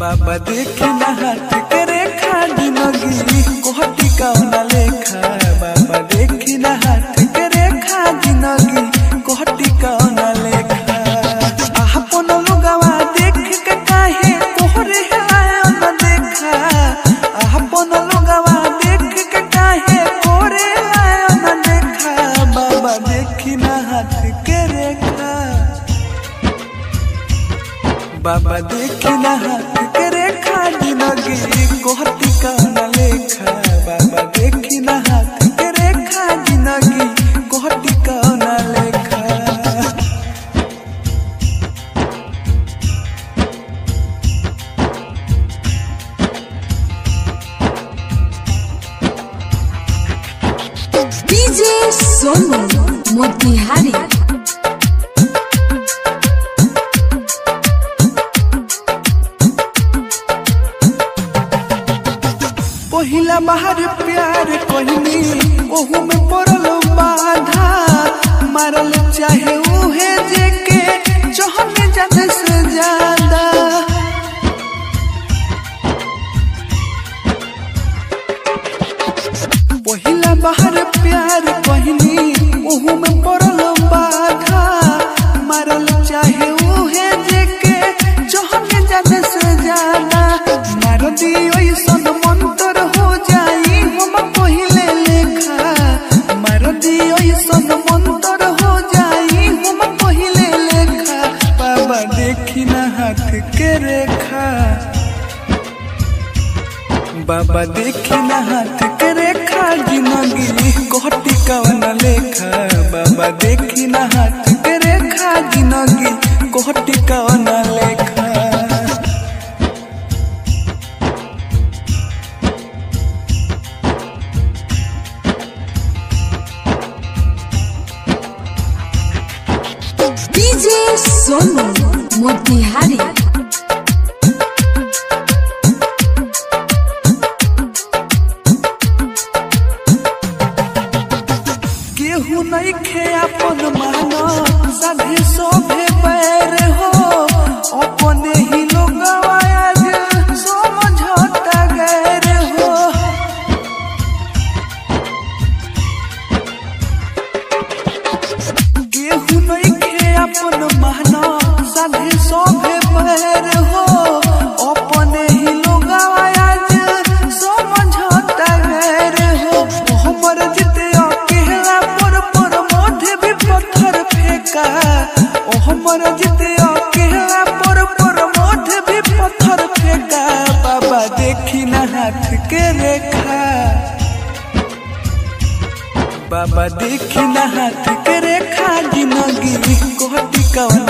बाबा देखे ना हाथ करे खाली नगी कोहटी का लेखा। बाबा देखे ना हाथ करे खाली नगे गोहती का न लेखा। बाबा देखे ना हाथ करे खाली नगे गोहती का न लेखा। डीजे सोनू मोतिहारी। पहिला बाहर प्यार कहनी ओहू में पड़ल बाधा। मारल चाहे उहे जेके चहने ज़्यादा से ज़्यादा पहिला बाहर प्यार कहनी ओहू में पड़ल रेखा। बाबा देखी ना हाथ के रेखा जिनगी कोटी कवन लेखा। बाबा देखी ना हाथ के रेखा जिनगी कोटी कवन लेखा। डीजे सोनू मोतिहारी। केहू नहीं खे अपन माना सोभे पैर हो। अपने ही लोग आज समझौता गैर अपन देखी ना हाथ के रेखा जिनगी कोटी कवन